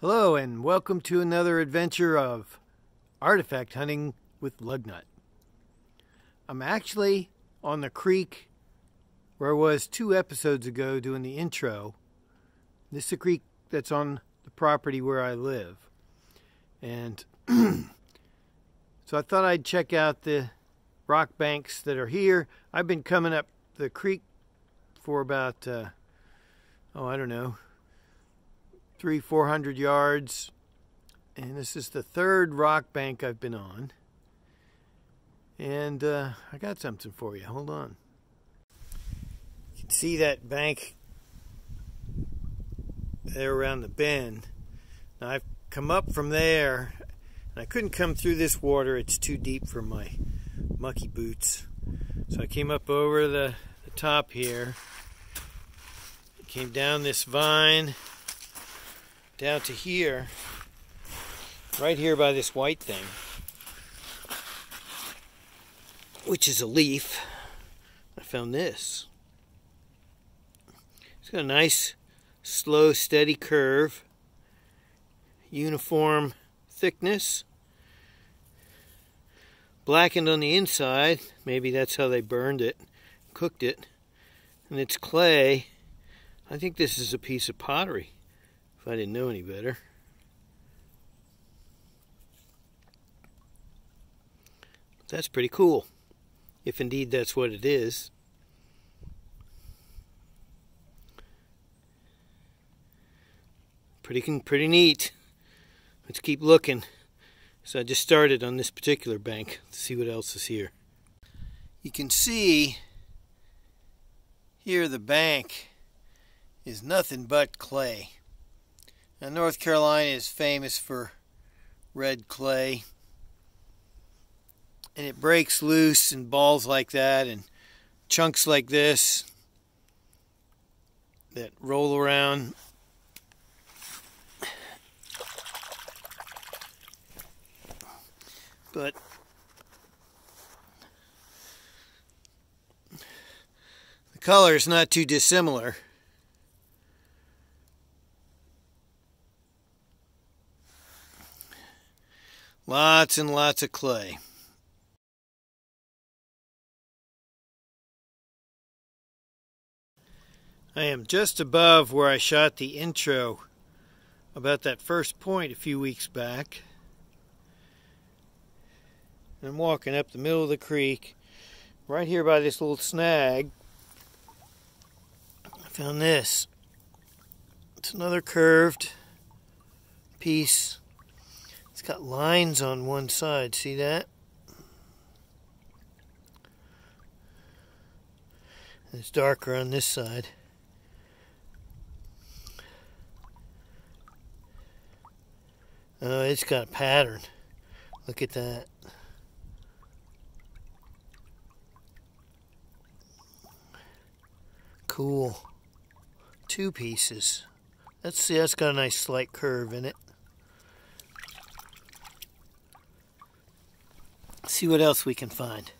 Hello, and welcome to another adventure of artifact hunting with Lugnut. I'm actually on the creek where I was two episodes ago doing the intro. This is a creek that's on the property where I live. And so I thought I'd check out the rock banks that are here. I've been coming up the creek for about, uh, oh, I don't know, three, four hundred yards. And this is the third rock bank I've been on. And uh, I got something for you. Hold on. You can see that bank there around the bend. Now I've come up from there, and I couldn't come through this water. It's too deep for my mucky boots. So I came up over the, the top here, came down this vine, down to here, right here by this white thing, which is a leaf. I found this. It's got a nice, slow, steady curve, uniform thickness, blackened on the inside. Maybe that's how they burned it, cooked it. And it's clay. I think this is a piece of pottery. I didn't know any better. That's pretty cool, if indeed that's what it is. Pretty, pretty neat. Let's keep looking. So I just started on this particular bank to see what else is here. You can see here the bank is nothing but clay. Now, North Carolina is famous for red clay. And it breaks loose in balls like that and chunks like this that roll around. But the color is not too dissimilar. Lots and lots of clay. I am just above where I shot the intro about that first point a few weeks back. I'm walking up the middle of the creek right here by this little snag. I found this. It's another curved piece it's got lines on one side, see that? it's darker on this side. Oh, it's got a pattern. Look at that. Cool. Two pieces. Let's see, that's got a nice slight curve in it. See what else we can find.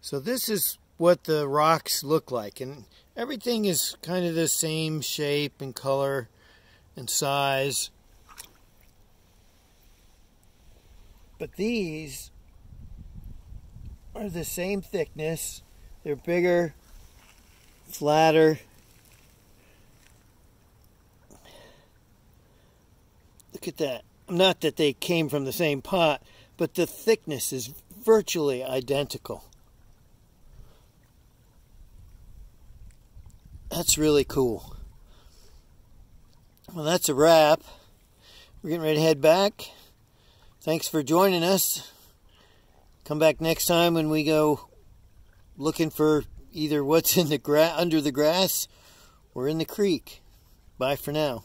So this is what the rocks look like and everything is kind of the same shape and color and size. But these are the same thickness. They're bigger, flatter. Look at that. Not that they came from the same pot, but the thickness is virtually identical. That's really cool. Well, that's a wrap. We're getting ready to head back. Thanks for joining us. Come back next time when we go looking for either what's in the gra- under the grass or in the creek. Bye for now.